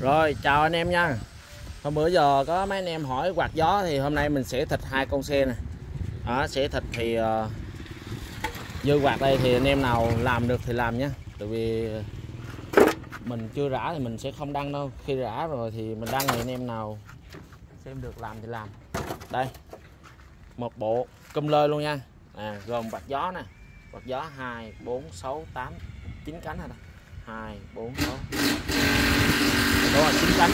Rồi chào anh em nha. Hôm bữa giờ có mấy anh em hỏi quạt gió thì hôm nay mình sẽ thịt hai con xe nè. Đó, sẽ thịt thì uh, dư quạt đây thì anh em nào làm được thì làm nhé. Tại vì mình chưa rã thì mình sẽ không đăng đâu. Khi rã rồi thì mình đăng thì anh em nào xem được làm thì làm. Đây một bộ cơm lơi luôn nha. À, gồm quạt gió nè. Quạt gió 2, 4, 6, 8, 9 cánh rồi đó 2, 4, 6 đó là chín cánh.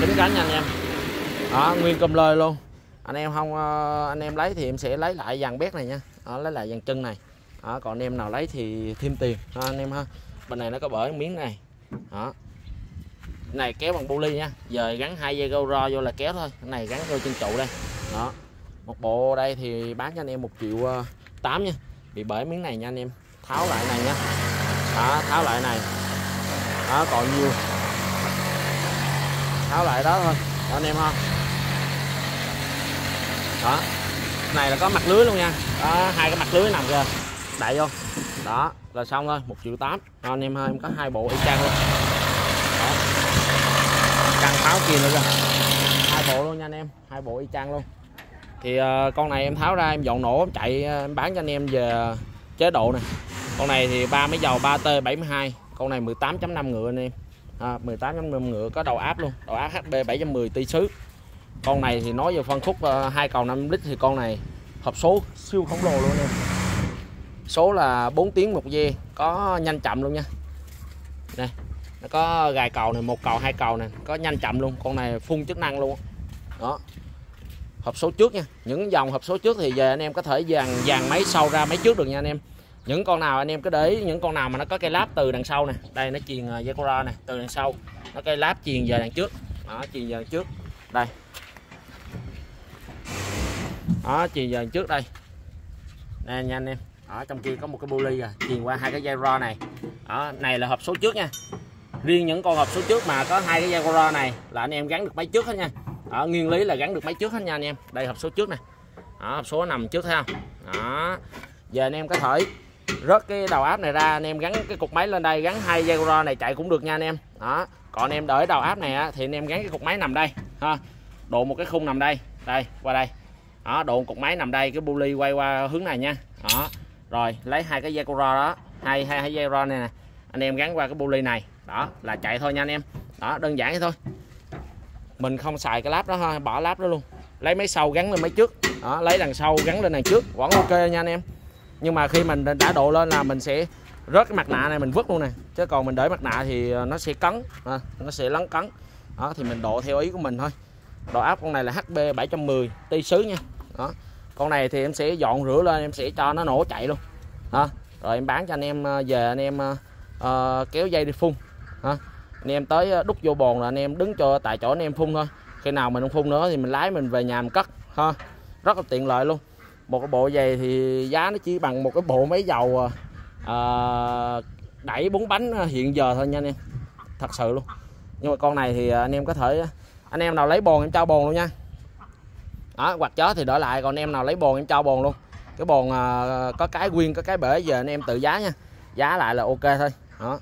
Chín cánh nha anh em. Đó, nguyên cơm lơi luôn. Anh em không ờ, anh em lấy thì em sẽ lấy lại dàn bét này nha. Đó, lấy lại dàn chân này. Đó, còn anh em nào lấy thì thêm tiền. Ha, anh em ha. Bên này nó có bởi miếng này. Đó. Này kéo bằng poly nha. Giờ gắn hai dây gâu ro vô là kéo thôi. Cái này gắn vô trên trụ đây. Đó. Một bộ đây thì bán cho anh em một triệu ờ, tám nha. Bị bể miếng này nha anh em. Tháo lại này nha. Đó, tháo lại này. Đó còn nhiều tháo lại đó thôi. Đó anh em ha. Đó. Này là có mặt lưới luôn nha. Đó, hai cái mặt lưới nằm kìa. Đại vô. Đó là xong thôi một triệu tám. Anh em ơi em có hai bộ y chang luôn. Đó. Càng tháo kia nữa kìa. Hai bộ luôn nha anh em hai bộ y chang luôn. Thì uh, con này em tháo ra em dọn nổ em chạy ờ, em bán cho anh em về chế độ này con này thì ba mấy dầu 3T 72 con này 18.5 ngựa anh em à, 18.5 ngựa có đầu áp luôn. Đầu áp HB 710 tỷ sứ con này thì nói về phân khúc ờ, hai cầu 5 lít thì con này hộp số siêu khổng lồ luôn em số là 4 tiếng một dê có nhanh chậm luôn nha. Nè nó có gài cầu này một cầu hai cầu này có nhanh chậm luôn. Con này phun chức năng luôn. Đó. Hộp số trước nha. Những dòng hộp số trước thì về anh em có thể dàn dàn máy sau ra máy trước được nha anh em những con nào anh em cứ để ý những con nào mà nó có cây láp từ đằng sau nè. Đây nó truyền dây à, cora này từ đằng sau. Nó cây láp truyền về đằng trước. Đó truyền về đằng trước. Đây. Đó truyền về đằng trước đây. Nè nha anh em. Ở trong kia có một cái buli à truyền qua hai cái dây ro này. Đó này là hộp số trước nha. Riêng những con hộp số trước mà có hai cái dây ro này là anh em gắn được máy trước hết nha. Ở nguyên lý là gắn được máy trước hết nha anh em. Đây hộp số trước này đó, hộp số nằm trước thấy không? Đó. Giờ anh em có thể rớt cái đầu áp này ra anh em gắn cái cục máy lên đây gắn hai dây ro này chạy cũng được nha anh em. Đó còn anh em đợi đầu áp này á, thì anh em gắn cái cục máy nằm đây ha. Độ một cái khung nằm đây đây qua đây. Đó độ cục máy nằm đây cái buli quay qua hướng này nha. Đó rồi lấy hai cái dây ro đó hai hai, hai dây ro này nè anh em gắn qua cái buli này. Đó là chạy thôi nha anh em. Đó đơn giản vậy thôi. Mình không xài cái láp đó thôi bỏ láp đó luôn. Lấy máy sau gắn lên máy trước. Đó lấy đằng sau gắn lên đằng trước vẫn ok nha anh em nhưng mà khi mình đã độ lên là mình sẽ rớt cái mặt nạ này mình vứt luôn nè chứ còn mình để mặt nạ thì ờ, nó sẽ cấn à, nó sẽ lấn cấn. Đó thì mình độ theo ý của mình thôi. Độ áp con này là HB 710 ti sứ nha. Đó con này thì em sẽ dọn rửa lên em sẽ cho nó nổ chạy luôn. Đó rồi em bán cho anh em ờ, về anh em uh, kéo dây đi phun. Đó. anh em tới đút vô bồn là anh em đứng cho tại chỗ anh em phun thôi. Khi nào mình không phun nữa thì mình lái mình về nhà mình cất ha. Rất là tiện lợi luôn một cái bộ giày thì giá nó chỉ bằng một cái bộ máy dầu à, à đẩy bốn bánh à, hiện giờ thôi nha anh em. Thật sự luôn. Nhưng mà con này thì à, anh em có thể anh em nào lấy bồn em cho bồn luôn nha. Đó quạt chó thì đỡ lại còn anh em nào lấy bồn em cho bồn luôn. Cái bồn à, có cái nguyên có cái bể giờ anh em tự giá nha. Giá lại là ok thôi. Đó.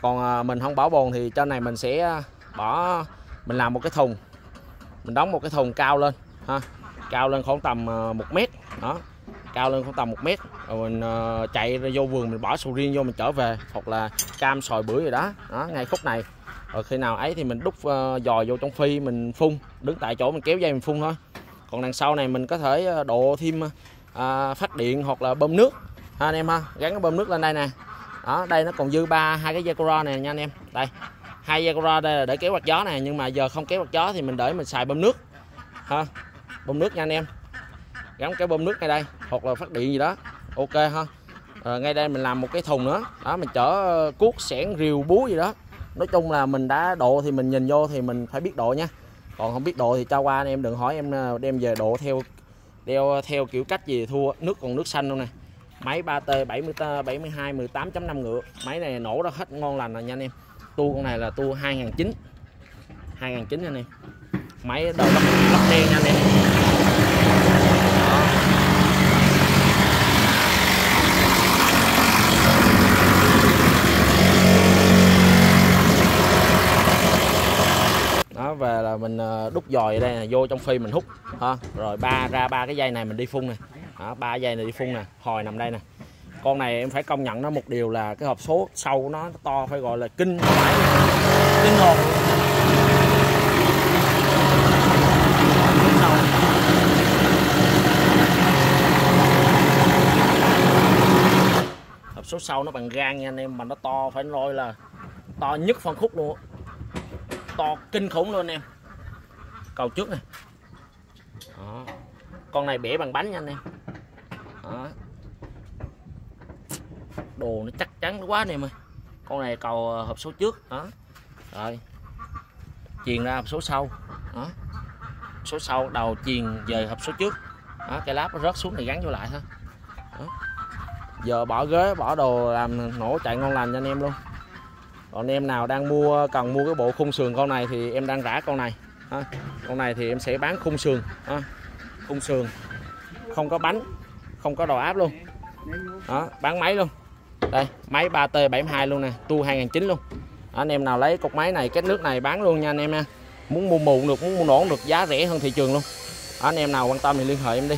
Còn à, mình không bỏ bồn thì trên này mình sẽ bỏ mình làm một cái thùng. Mình đóng một cái thùng cao lên ha cao lên khoảng tầm ờ, một mét. Đó cao lên khoảng tầm một mét. Rồi mình uh, chạy ra vô vườn mình bỏ sầu riêng vô mình trở về hoặc là cam sòi bưởi rồi đó. Đó ngay khúc này. Rồi khi nào ấy thì mình đút uh, ờ, vô trong phi mình phun đứng tại chỗ mình kéo dây mình phun thôi. Còn đằng sau này mình có thể độ thêm uh, phát điện hoặc là bơm nước. Ha anh em ha gắn cái bơm nước lên đây nè. Đó đây nó còn dư ba hai cái dây cora này nha anh em. Đây hai dây cora đây là để kéo quạt gió này nhưng mà giờ không kéo quạt gió thì mình để mình xài bơm nước. Ha bơm nước nha anh em. Gắn cái bơm nước ngay đây hoặc là phát điện gì đó. Ok ha. À, ngay đây mình làm một cái thùng nữa. Đó mình chở ờ, cuốc sẻn rìu búa gì đó. Nói chung là mình đã độ thì mình nhìn vô thì mình phải biết độ nha. Còn không biết độ thì cho qua anh em đừng hỏi em ờ, đem về độ theo đeo theo kiểu cách gì thua. Nước còn nước xanh luôn nè. Máy 3T 70 72 18.5 ngựa. Máy này nổ ra hết ngon lành rồi nha anh em. Tu con này là tu 2009 2009 anh em. Máy đầu lắp, lắp đen nha anh em về là mình ờ, đút dòi đây này, vô trong phi mình hút ha. Rồi ba ra ba cái dây này mình đi phun nè. Ba dây này đi phun nè hồi nằm đây nè. Con này em phải công nhận nó một điều là cái hộp số sâu của nó to phải gọi là kinh phải kinh hồn. Hộp số sâu nó bằng gan nha anh em mà nó to phải nói là to nhất phân khúc luôn. To kinh khủng luôn anh em cầu trước này, đó. con này bể bằng bánh nha anh em. Đó. đồ nó chắc chắn quá anh em ơi. Con này cầu ờ, hộp số trước. Đó. Rồi. Chuyền ra hộp số sau. Đó. Số sau đầu chuyền về hộp số trước. Đó cái láp nó rớt xuống này gắn vô lại thôi. Đó. giờ bỏ ghế bỏ đồ làm nổ chạy ngon lành cho anh em luôn. Còn em nào đang mua cần mua cái bộ khung sườn con này thì em đang rã con này à, con này thì em sẽ bán khung sườn. À, khung sườn. Không có bánh không có đầu áp luôn. Đó bán máy luôn. Đây máy 3T 72 luôn nè tu 2009 luôn. Đó, anh em nào lấy cục máy này cái nước này bán luôn nha anh em nha. Muốn mua mù được muốn mua nổ được giá rẻ hơn thị trường luôn. Đó, anh em nào quan tâm thì liên hệ em đi.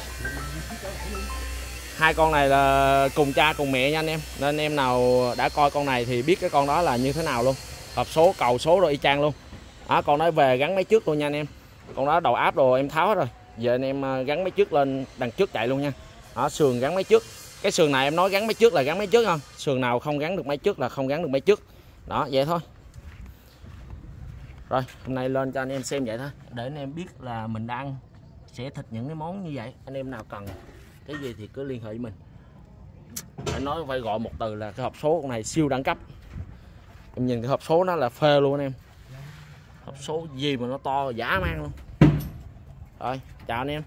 Hai con này là cùng cha cùng mẹ nha anh em. Nên em nào đã coi con này thì biết cái con đó là như thế nào luôn. Hộp số cầu số rồi y chang luôn. À, đó con đó về gắn máy trước luôn nha anh em. Con đó đầu áp rồi em tháo hết rồi. Giờ anh em à, gắn máy trước lên đằng trước chạy luôn nha. Đó, sườn gắn máy trước. Cái sườn này em nói gắn máy trước là gắn máy trước không? Sườn nào không gắn được máy trước là không gắn được máy trước. Đó, vậy thôi. Rồi, hôm nay lên cho anh em xem vậy thôi. Để anh em biết là mình đang sẽ thịt những cái món như vậy. Anh em nào cần cái gì thì cứ liên hệ với mình. Phải nói, phải gọi một từ là cái hộp số này siêu đẳng cấp. Em nhìn cái hộp số nó là phê luôn anh em số gì mà nó to giả mang luôn. Rồi chào anh em.